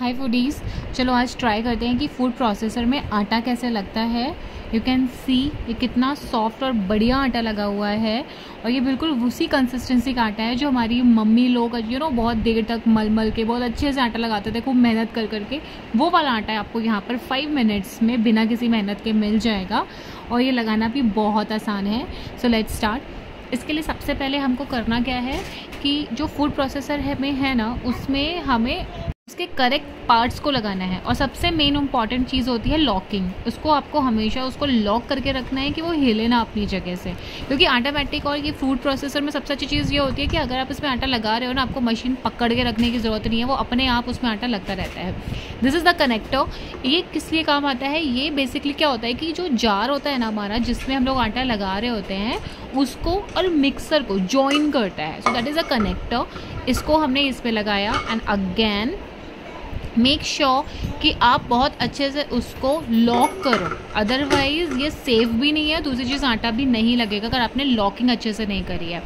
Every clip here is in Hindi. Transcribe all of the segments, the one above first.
हाय फूडीज़ चलो आज ट्राई करते हैं कि फ़ूड प्रोसेसर में आटा कैसे लगता है। यू कैन सी ये कितना सॉफ्ट और बढ़िया आटा लगा हुआ है। और ये बिल्कुल उसी कंसिस्टेंसी का आटा है जो हमारी मम्मी लोग यू नो बहुत देर तक मल मल के, बहुत अच्छे से आटा लगाते थे, खूब मेहनत कर करके। वो वाला आटा है आपको यहाँ पर फाइव मिनट्स में बिना किसी मेहनत के मिल जाएगा। और ये लगाना भी बहुत आसान है। सो लेट्स स्टार्ट इसके लिए सबसे पहले हमको करना क्या है कि जो फ़ूड प्रोसेसर है में है ना, उसमें हमें उसके करेक्ट पार्ट्स को लगाना है। और सबसे मेन इंपॉर्टेंट चीज़ होती है लॉकिंग उसको आपको हमेशा उसको लॉक करके रखना है कि वो हिले ना अपनी जगह से। क्योंकि आटामेटिक और ये फ़ूड प्रोसेसर में सबसे अच्छी चीज़ ये होती है कि अगर आप इसमें आटा लगा रहे हो ना, आपको मशीन पकड़ के रखने की ज़रूरत नहीं है, वो अपने आप उसमें आटा लगता रहता है। दिस इज़ द कनेक्टर ये किस लिए काम आता है? ये बेसिकली क्या होता है कि जो जार होता है ना हमारा, जिसमें हम लोग आटा लगा रहे होते हैं, उसको और मिक्सर को ज्वाइन करता है। So that is a connector इसको हमने इस पर लगाया। एंड अगेन मेक श्योर कि आप बहुत अच्छे से उसको लॉक करो। अदरवाइज़ ये सेफ़ भी नहीं है, दूसरी चीज़ आटा भी नहीं लगेगा अगर आपने लॉकिंग अच्छे से नहीं करी है।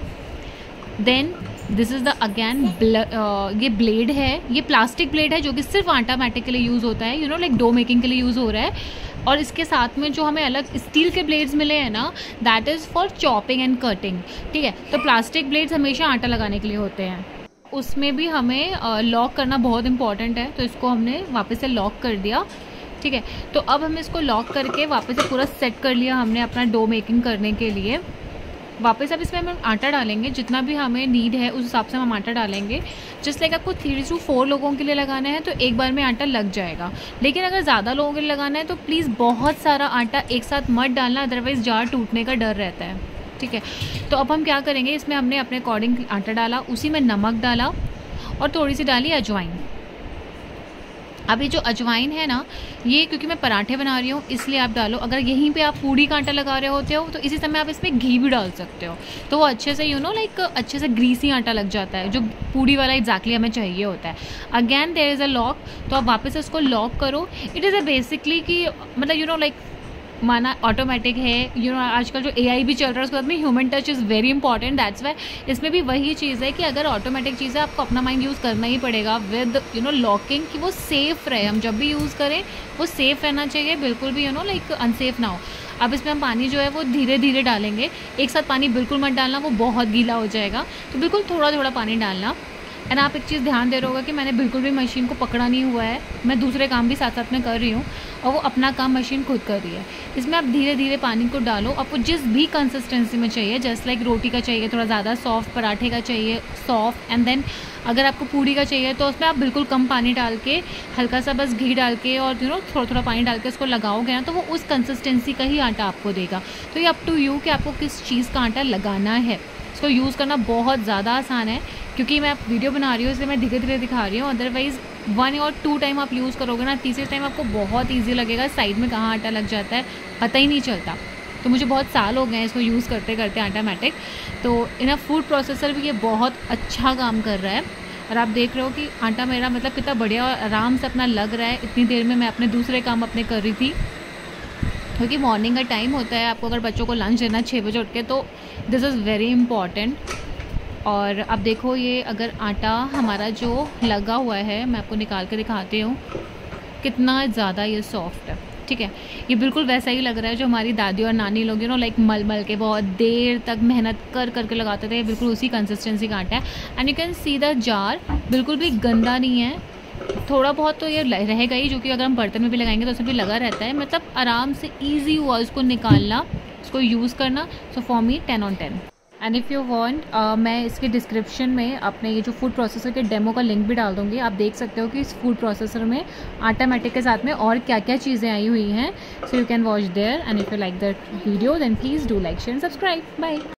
Then this is the again ये ब्लेड है। ये प्लास्टिक ब्लेड है जो कि सिर्फ़ आटामेटिक के लिए यूज़ होता है। You know like dough making के लिए यूज़ हो रहा है। और इसके साथ में जो हमें अलग स्टील के ब्लेड्स मिले हैं ना that is for chopping and cutting ठीक है? तो प्लास्टिक ब्लेड्स हमेशा आटा लगाने के लिए होते हैं। उसमें भी हमें लॉक करना बहुत इंपॉर्टेंट है तो इसको हमने वापस से लॉक कर दिया, ठीक है? तो अब हम इसको लॉक करके वापस से पूरा सेट कर लिया हमने अपना डो मेकिंग करने के लिए। वापस अब इसमें हम आटा डालेंगे, जितना भी हमें नीड है, उस हिसाब से हम आटा डालेंगे। जिस लाइक आपको थ्री टू फोर लोगों के लिए लगाना है तो एक बार में आटा लग जाएगा। लेकिन अगर ज़्यादा लोगों के लिए लगाना है तो प्लीज़ बहुत सारा आटा एक साथ मत डालना अदरवाइज़ जार टूटने का डर रहता है। ठीक है। तो अब हम क्या करेंगे, इसमें हमने अपने अकॉर्डिंग आटा डाला, उसी में नमक डाला और थोड़ी सी डाली अजवाइन। ये जो अजवाइन है ना, ये क्योंकि मैं पराठे बना रही हूँ, इसलिए आप डालो। अगर यहीं पे आप पूड़ी का आटा लगा रहे होते हो तो इसी समय आप इसमें घी भी डाल सकते हो। तो वो अच्छे से यू नो लाइक अच्छे से ग्रीसी आटा लग जाता है, जो पूड़ी वाला एग्जैक्टली हमें चाहिए होता है। Again there is a lock तो आप वापस इसको लॉक करो। इट इज़ अ बेसिकली कि मतलब यू नो लाइक माना ऑटोमेटिक है। यू नो आजकल जो एआई भी चल रहा है, उसके बाद में human touch is very important that's why इसमें भी वही चीज़ है कि अगर ऑटोमेटिक चीज़ है आपको अपना माइंड यूज़ करना ही पड़ेगा विद यू नो लॉकिंग कि वो सेफ़ रहे। हम जब भी यूज़ करें, वो सेफ़ रहना चाहिए, बिल्कुल भी यू नो लाइक अनसेफ ना हो। अब इसमें हम पानी जो है, वो धीरे धीरे डालेंगे। एक साथ पानी बिल्कुल मत डालना, वो बहुत गीला हो जाएगा। तो बिल्कुल थोड़ा थोड़ा पानी डालना। एंड आप एक चीज़ ध्यान दे रहे होगा कि मैंने बिल्कुल भी मशीन को पकड़ा नहीं हुआ है। मैं दूसरे काम भी साथ साथ में कर रही हूँ। और वो अपना काम मशीन खुद कर रही है। इसमें आप धीरे धीरे पानी को डालो। आपको जिस भी कंसिस्टेंसी में चाहिए जस्ट लाइक रोटी का चाहिए, थोड़ा ज़्यादा सॉफ्ट पराठे का चाहिए सॉफ्ट एंड देन अगर आपको पूरी का चाहिए तो उसमें आप बिल्कुल कम पानी डाल के, हल्का सा बस घी डाल के और यू नो थोड़ा थोड़ा पानी डाल के उसको लगाओगे ना तो वो उस कंसिस्टेंसी का ही आटा आपको देगा। तो ये अप टू यू कि आपको किस चीज़ का आटा लगाना है। इसको यूज़ करना बहुत ज़्यादा आसान है, क्योंकि मैं वीडियो बना रही हूँ, इसलिए मैं धीरे धीरे दिखा रही हूँ। अदरवाइज़ वन और टू टाइम आप यूज़ करोगे ना, तीसरे टाइम आपको बहुत ईजी लगेगा साइड में कहाँ आटा लग जाता है, पता ही नहीं चलता। तो मुझे बहुत साल हो गए हैं इसको यूज़ करते करते आटामेटिक तो इन अ फ़ूड प्रोसेसर भी ये बहुत अच्छा काम कर रहा है। और आप देख रहे हो कि आटा मेरा मतलब कितना बढ़िया और आराम से अपना लग रहा है। इतनी देर में मैं अपने दूसरे काम अपने कर रही थी। क्योंकि मॉर्निंग का टाइम होता है, आपको अगर बच्चों को लंच देना छः बजे उठ के तो दिस इज़ वेरी इंपॉर्टेंट और अब देखो ये अगर आटा हमारा जो लगा हुआ है, मैं आपको निकाल के दिखाती हूँ, कितना ज़्यादा ये सॉफ्ट है, ठीक है? ये बिल्कुल वैसा ही लग रहा है जो हमारी दादी और नानी लोग यू नो लाइक मल मल के बहुत देर तक मेहनत कर करके लगाते थे, बिल्कुल उसी कंसिस्टेंसी का आटा है। And you can see the jar बिल्कुल भी गंदा नहीं है। थोड़ा बहुत तो ये रहेगा ही, जो कि अगर हम बर्तन में भी लगाएँगे तो उसमें भी लगा रहता है। मतलब आराम से ईजी हुआ उसको निकालना, उसको यूज़ करना। So for me ten on ten and if you want मैं इसके डिस्क्रिप्शन में अपने ये जो फ़ूड प्रोसेसर के डेमो का लिंक भी डाल दूँगी। आप देख सकते हो कि इस फ़ूड प्रोसेसर में आटोमेटिक के साथ में और क्या क्या चीज़ें आई हुई हैं। So you can watch there and if you like that video then please do like share subscribe bye